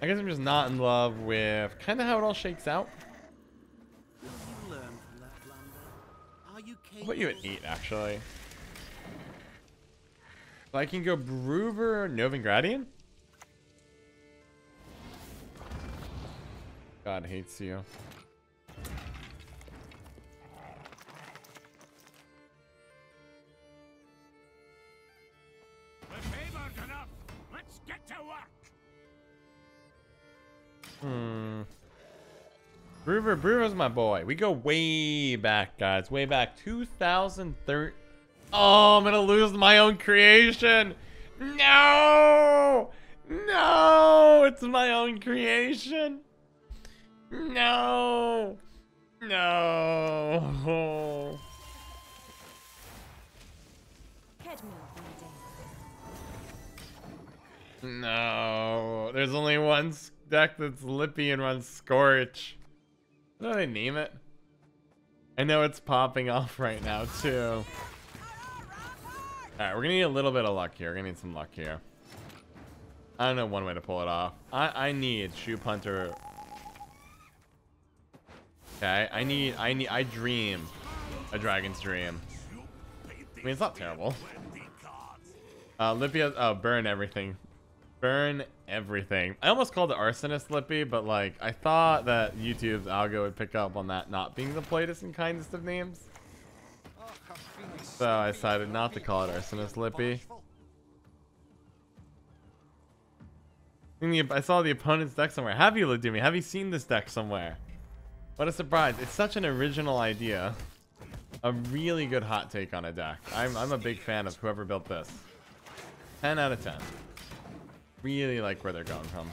I guess I'm just not in love with kind of how it all shakes out. I'll put you at eight, actually. So I can go Brouver Novigradian? God hates you. Brouver, Brouver's my boy. We go way back, guys. Way back. 2013. Oh, I'm gonna lose my own creation. No! No! It's my own creation. No! No! No. There's only one deck that's Lippy and runs Scorch. What do I name it? I know it's popping off right now, too. Alright, we're gonna need a little bit of luck here. We're gonna need some luck here. I don't know one way to pull it off. I, I need Shupe Hunter. Okay, I need, I need, I dream a Dragon's Dream. I mean, it's not terrible. Uh, Lippy has, oh, burn everything. Burn everything. I almost called it Arsonist Lippy, but like, I thought that YouTube's algo would pick up on that not being the politest and kindest of names. So I decided not to call it Arsonist Lippy. I saw the opponent's deck somewhere. Have you me? Have you seen this deck somewhere? What a surprise. It's such an original idea. A really good hot take on a deck. I'm, I'm a big fan of whoever built this. 10 out of 10. Really like where they're going from.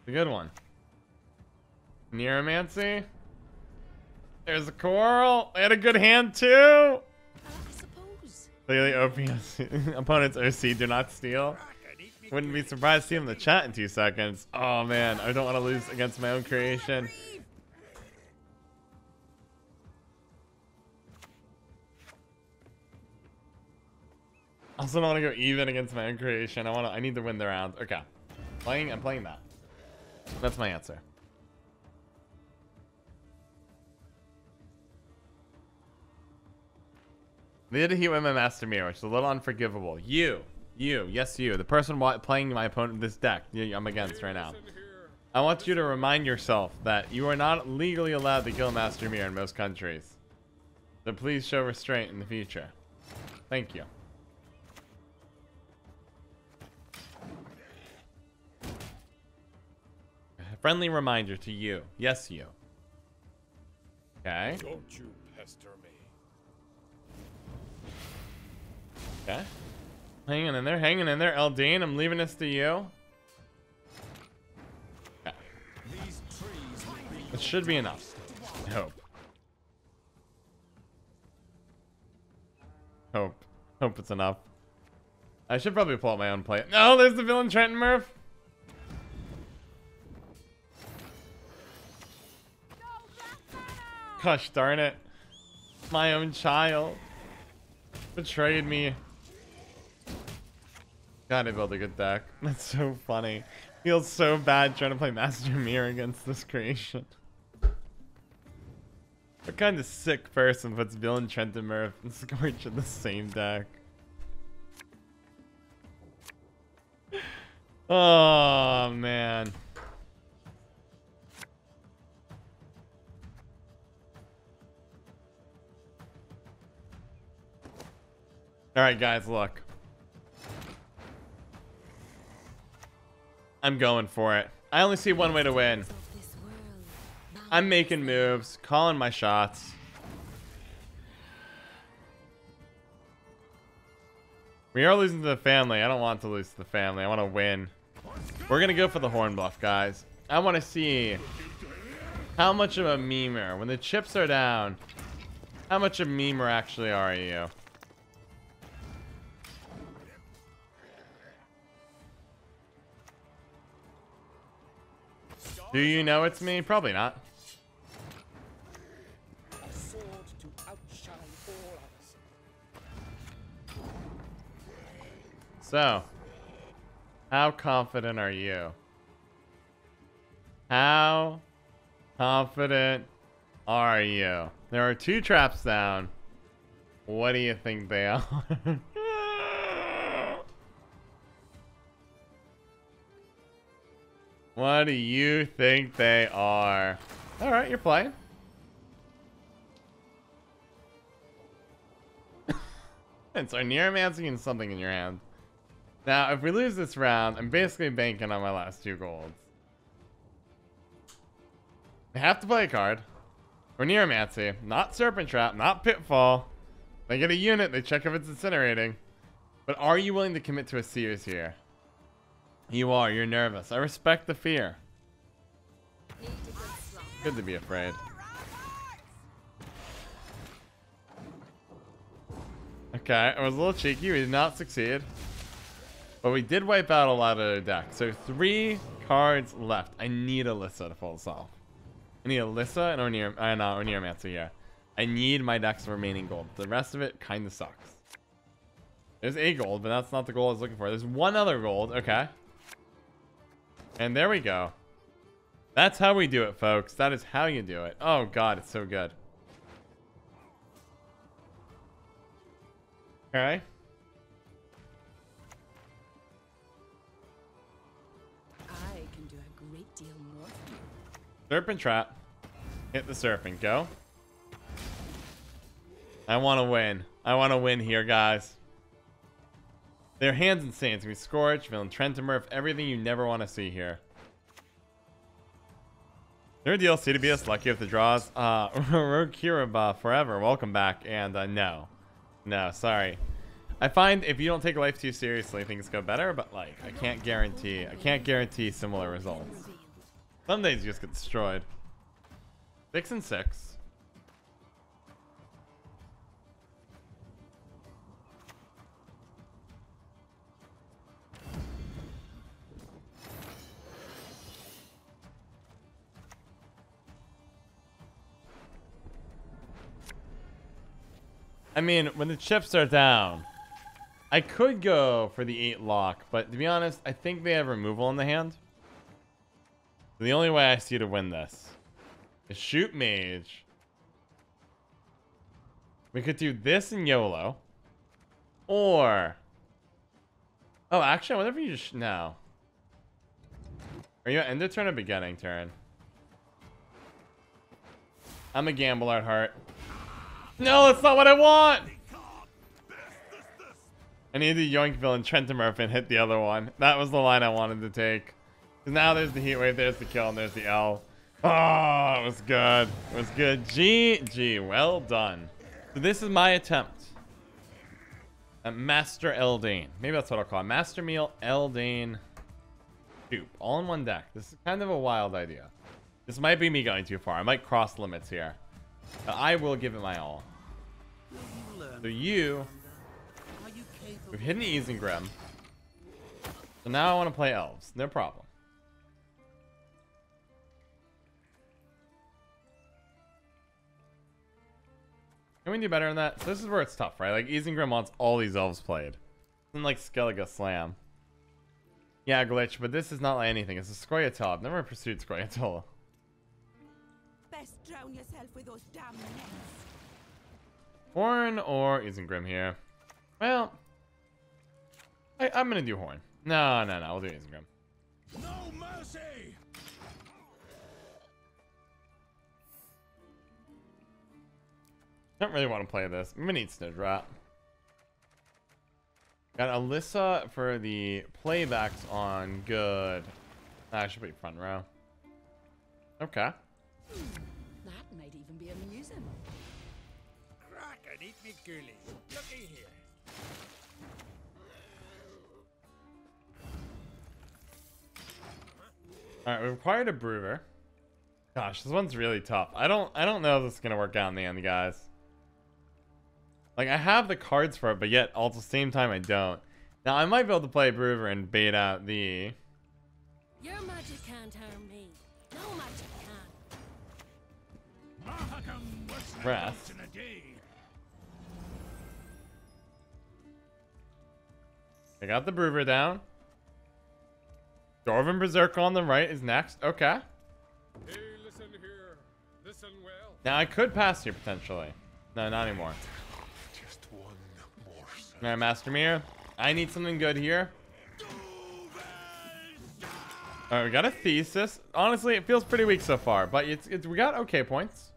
It's a good one. Neuromancy. There's a coral. They had a good hand too. Clearly, OPS opponents OC do not steal. Wouldn't be surprised to see him in the chat in two seconds. Oh man, I don't want to lose against my own creation. Also, don't want to go even against my own creation. I want to. I need to win the round. Okay, playing. I'm playing that. That's my answer. They did hit with my Master Mirror, which is a little unforgivable. You, you, yes, you, the person playing my opponent this deck, I'm against right now. I want you to remind yourself that you are not legally allowed to kill Master Mirror in most countries. So please show restraint in the future. Thank you. Friendly reminder to you. Yes, you. Okay. Don't you pester me. Okay. Hanging in there, hanging in there. Eldain, I'm leaving this to you. Okay. These trees It should be enough. I hope. Hope. Hope it's enough. I should probably pull out my own play. No, there's the Villentretenmerth. Gosh darn it. My own child. Betrayed me. Gotta build a good deck. That's so funny. Feels so bad trying to play Master Mirror against this creation. What kind of sick person puts Villain and Murph and Scorch in the same deck? Oh man. Alright guys, look. I'm going for it. I only see one way to win. I'm making moves, calling my shots. We are losing to the family. I don't want to lose to the family. I want to win. We're going to go for the horn bluff, guys. I want to see how much of a memer, when the chips are down, how much of a memer actually are you? Do you know it's me? Probably not. So, How confident are you? How confident are you? There are two traps down. What do you think they are? what do you think they are? Alright, you're playing. and so Neuromancy and something in your hand. Now, if we lose this round, I'm basically banking on my last two golds. I have to play a card. Or Neuromancy. Not Serpent Trap, not Pitfall. They get a unit, they check if it's incinerating. But are you willing to commit to a Sears here? You are, you're nervous. I respect the fear. Good to be afraid. Okay, it was a little cheeky. We did not succeed. But we did wipe out a lot of their deck. So three cards left. I need Alyssa to this off. I need Alyssa and Orneer, uh, not Orneermancer here. I need my deck's remaining gold. The rest of it kind of sucks. There's a gold, but that's not the goal I was looking for. There's one other gold. Okay. And there we go. That's how we do it, folks. That is how you do it. Oh, God, it's so good. Okay. I can do a great deal more. Serpent trap. Hit the serpent. Go. I want to win. I want to win here, guys. Their hands going to be Scorch, Villentretenmerth, everything you never want to see here. Their DLC to be us lucky with the draws. Uh, Rogue Kiraba forever. Welcome back. And uh, no. No, sorry. I find if you don't take life too seriously, things go better, but like, I can't guarantee, I can't guarantee similar results. Some days you just get destroyed. Six and six. Mean, when the chips are down, I could go for the eight lock, but to be honest, I think they have removal in the hand. The only way I see to win this is Shupe mage. We could do this in YOLO. Or... Oh, actually, whatever you just... No. Are you at end of turn or beginning turn? I'm a gambler at heart. No, that's not what I want! I need the Yoinkville and Trentimurf and hit the other one. That was the line I wanted to take. now there's the heat wave, there's the kill, and there's the L. Oh, it was good. It was good. G, G, well done. So this is my attempt. At Master Eldain. Maybe that's what I'll call it. Master Meal Eldain Dupe. All in one deck. This is kind of a wild idea. This might be me going too far. I might cross limits here. I will give it my all. So you, we've hidden the Isengrim. So now I want to play elves. No problem. Can we do better than that? So this is where it's tough, right? Like Isengrim wants all these elves played. And like Skellige Slam. Yeah, glitch, but this is not like anything. It's a Scoia'tael. I've never pursued Scoia'tael. Best drown yourself with those damn nets. Horn or Isengrim here? Well, I, I'm gonna do Horn. No, no, no. We'll do Isengrim. No mercy! Don't really want to play this. I'm gonna need Snowdrop. Got Alyssa for the playbacks on good. Ah, I should put you front row. Okay. That might even be amusing. Crack and eat me ghoulies. Looky here. All right, we acquired a Brewer. Gosh, this one's really tough. I don't, I don't know if this is gonna work out in the end, guys. Like I have the cards for it, but yet all at the same time I don't. Now I might be able to play Brewer and bait out the. Your magic can't harm me. No magic Day. I got the Brewer down. Dwarven Berserker on the right is next. Okay. Hey, listen here. Listen well. Now I could pass here potentially. No, not anymore. Just one more. All right, Master Mir. I need something good here. All right, we got a thesis. Honestly, it feels pretty weak so far, but it's, it's we got okay points.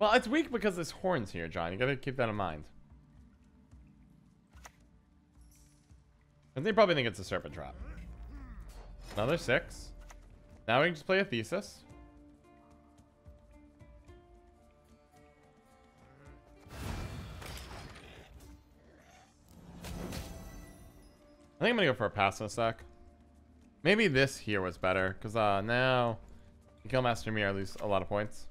Well, it's weak because there's horns here, John. You gotta keep that in mind. And they probably think it's a serpent trap. Another six. Now we can just play a thesis. I think I'm gonna go for a pass in a sec. Maybe this here was better, because uh, now you kill Master Mir, I lose a lot of points.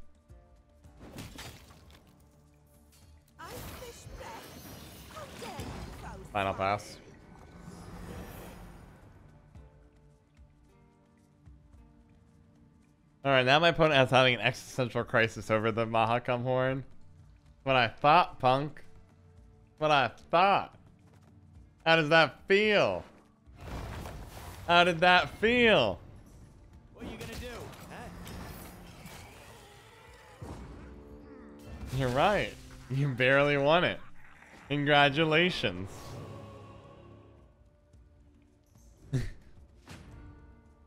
Final pass. Alright, now my opponent is having an existential crisis over the Mahakam horn. What I thought, punk. What I thought. How does that feel? How did that feel? What are you gonna do? Huh? You're right. You barely won it. Congratulations.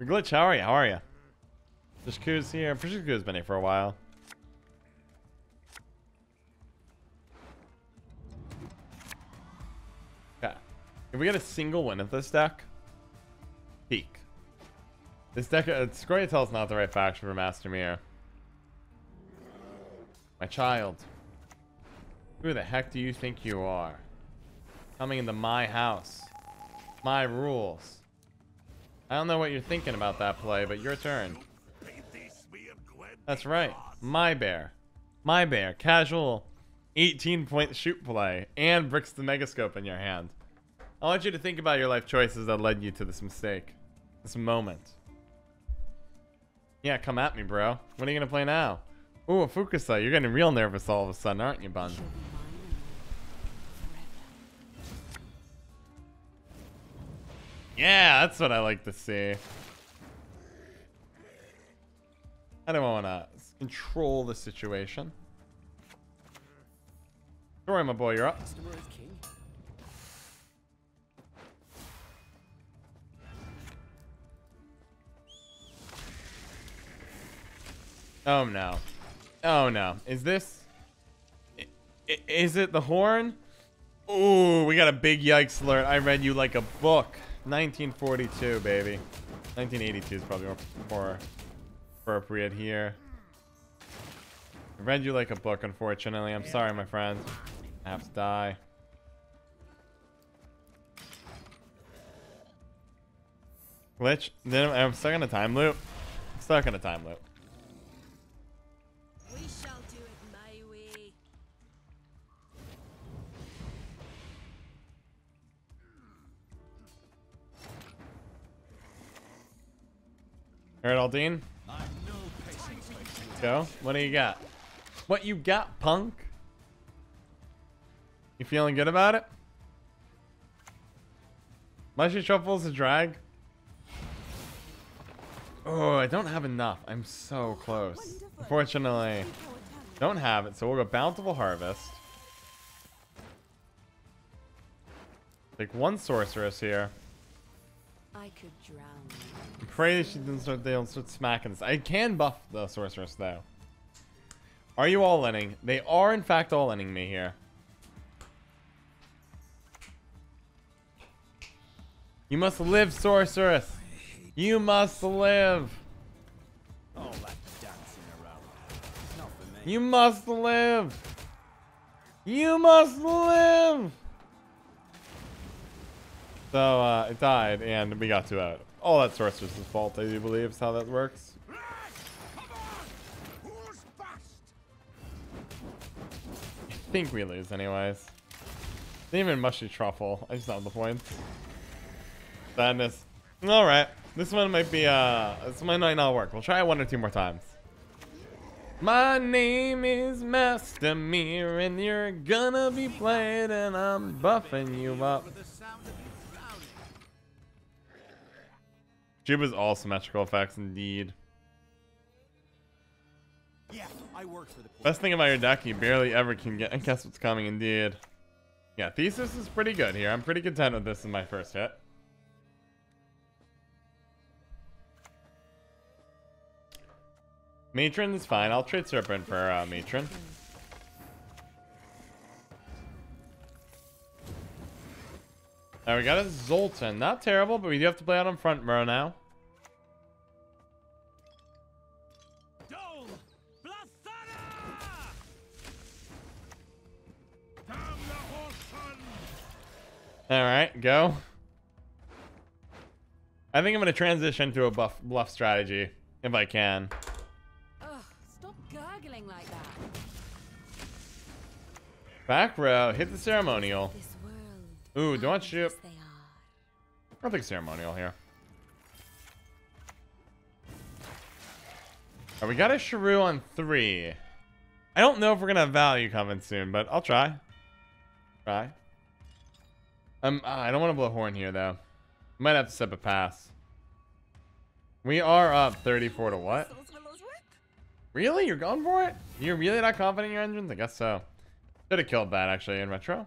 Glitch, how are you? How are you? Fishku's here. Fishku's been here for a while. Okay. If we get a single win at this deck, peak. This deck, uh, Scoia'tael's not the right faction for Master Mir. My child. Who the heck do you think you are? Coming into my house. My rules. I don't know what you're thinking about that play, but your turn. That's right. My bear. My bear. Casual 18 point shoot play and bricks the megascope in your hand. I want you to think about your life choices that led you to this mistake. This moment. Yeah, come at me, bro. What are you gonna play now? Ooh, Fukusa, you're getting real nervous all of a sudden, aren't you, Bun? Yeah, that's what I like to see. I don't want to control the situation. Sorry, my boy, you're up. Oh no. Oh no. Is this... Is it the horn? Ooh, we got a big yikes alert. I read you like a book. 1942, baby. 1982 is probably more, appropriate here. I read you like a book, unfortunately. I'm sorry, my friend. I have to die. Glitch. Then I'm stuck in a time loop. I'm stuck in a time loop. Alright, Eldain. Go. What do you got? What you got, punk? You feeling good about it? Mushy Truffle's a drag. Oh, I don't have enough. I'm so close. Unfortunately, don't have it. So we'll go Bountiful Harvest. Take one Sorceress here. I could drown you. Pray she doesn't start, they don't start smacking this. I can buff the sorceress though. Are you all inning? They are in fact all inning me here. You must live, sorceress. You must live. All that dancing around. Not for me. You must live. You must live. So uh, it died, and we got two out. All that sorceress's fault, I do believe, is how that works. I think we lose anyways. Didn't even mushy truffle. I just don't the points. Sadness. Alright. This one might be uh this might not work. We'll try it one or two more times. My name is Master Mir and you're gonna be played and I'm buffing you up. Juba's all symmetrical effects indeed. Yeah, I work for the Best thing about your deck, you barely ever can get and guess what's coming indeed. Yeah, Thesis is pretty good here. I'm pretty content with this in my first hit. Matron is fine. I'll trade Serpent for uh, Matron. Alright, we got a Zoltan. Not terrible, but we do have to play out on front row now. Dome! Blathana! Damn the horse son! Alright, go. I think I'm going to transition to a buff bluff strategy, if I can. Ugh, stop gurgling like that. Back row, hit the ceremonial. This. Ooh, don't kind shoot. as They are. I'll ceremonial here. Alright, we got a Shrew on three. I don't know if we're gonna have value coming soon, but I'll try. Try. Um, ah, I don't want to blow horn here though. Might have to step a pass. We are up 34 to what? Those willows work. Really? You're going for it? You're really not confident in your engines? I guess so. Should have killed that actually in retro.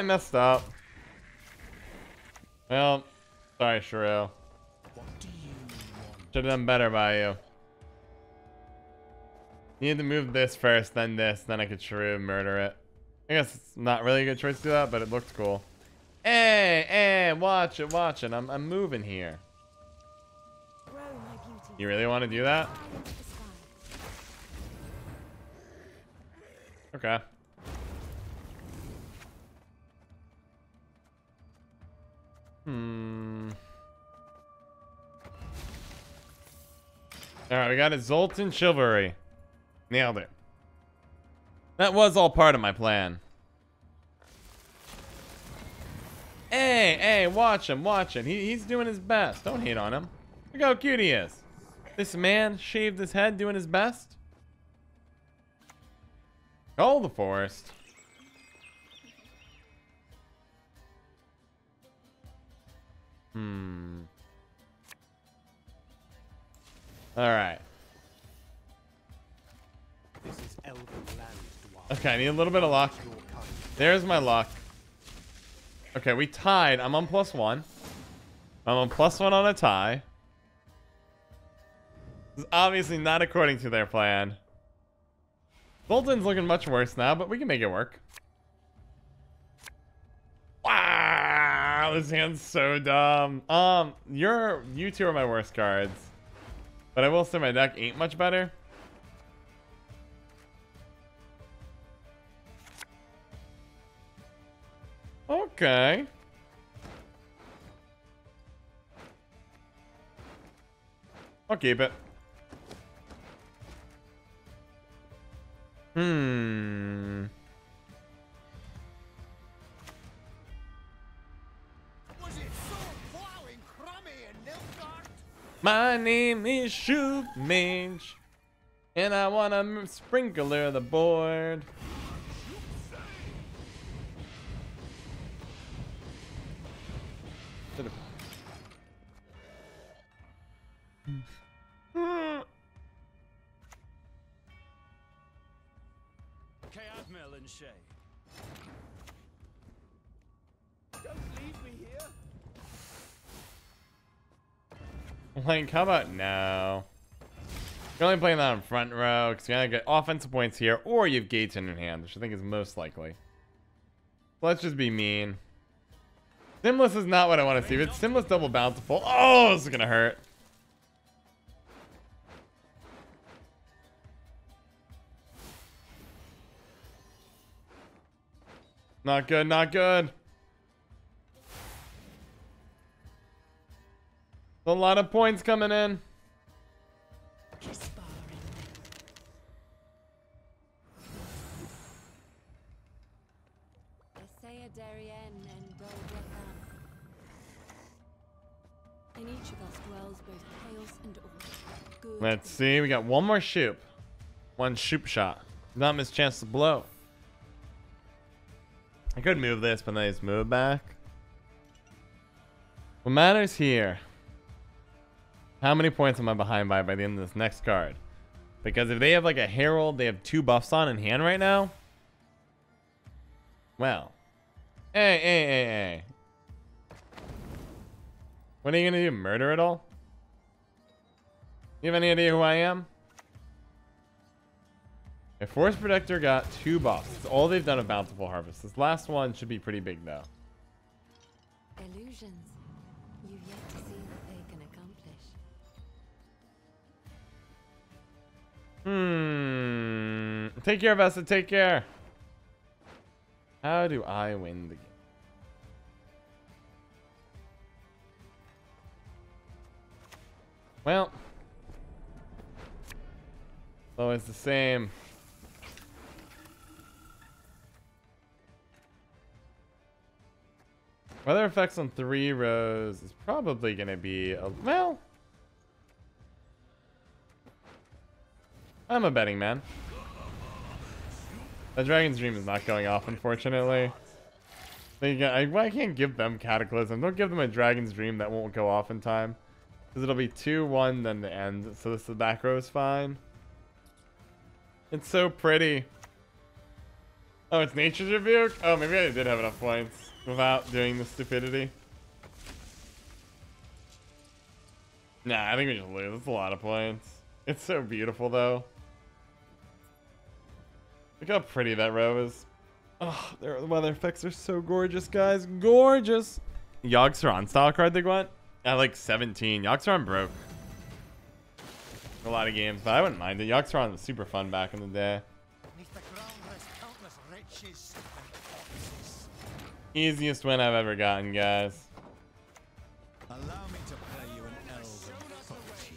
I messed up. Well, sorry, want? Should have done better by you. You need to move this first, then this, then I could shrew murder it. I guess it's not really a good choice to do that, but it looked cool. Hey, hey, watch it, watch it. I'm, I'm moving here. You really want to do that? Okay. Alright, we got a Zoltan Chivay. Nailed it. That was all part of my plan. Hey, hey, watch him, watch him. He, he's doing his best. Don't hate on him. Look how cute he is. This man shaved his head doing his best. Call the forest. Hmm. All right. This is elven land. Okay, I need a little bit of luck. There's my luck. Okay, we tied. I'm on plus one. I'm on plus one on a tie. This is obviously not according to their plan. Bolton's looking much worse now, but we can make it work. Wow, this hand's so dumb. Um, you're you two are my worst cards. But I will say my deck ain't much better. Okay. I'll keep it. Hmm. My name is Shupe Mage. And I want to sprinkler the board. Like, how about now? You're only playing that on front row because you're gonna get offensive points here, or you have gates in your hand, which I think is most likely. Let's just be mean. Simless is not what I want to see. But Simless double bountiful. Oh, this is gonna hurt. Not good, not good. A lot of points coming in. Let's see. We got one more Shupe. One Shupe shot. Not miss chance to blow. I could move this, but then I just move back. What matters here? How many points am I behind by by the end of this next card? Because if they have like a Herald, they have two buffs on in hand right now. Well. Hey, hey, hey, hey. What are you gonna do? Murder it all? You have any idea who I am? A Forest Protector got two buffs. All they've done of Bountiful Harvest. This last one should be pretty big though. Illusions. You've yet to see Hmm. Take care, Vesta. Take care. How do I win the game? Well. It's always the same. Weather effects on three rows is probably going to be a well. I'm a betting man. The Dragon's Dream is not going off, unfortunately. I, I can't give them Cataclysm. Don't give them a Dragon's Dream that won't go off in time. Because it'll be 2-1 then the end. So this the back row is fine. It's so pretty. Oh, it's Nature's Rebuke? Oh, maybe I did have enough points without doing the stupidity. Nah, I think we just lose. It's a lot of points. It's so beautiful, though. Look how pretty that row is. Oh, their weather effects are so gorgeous, guys. Gorgeous. Yogg-Saron style card they went at like 17. Yogg-Saron broke. A lot of games, but I wouldn't mind it. Yogg-Saron was super fun back in the day. Neath the ground rest countless riches and corpses. Easiest win I've ever gotten, guys. Allow me to play you an elven poetry.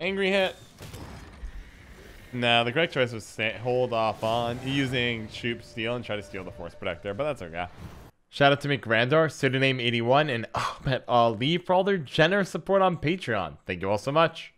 Angry hit. No, the correct choice was hold off on using Shupe Steal and try to steal the Forest Protector, but that's okay. Shout out to McGrandor, Pseudonym81, and Ahmed Ali for all their generous support on Patreon. Thank you all so much.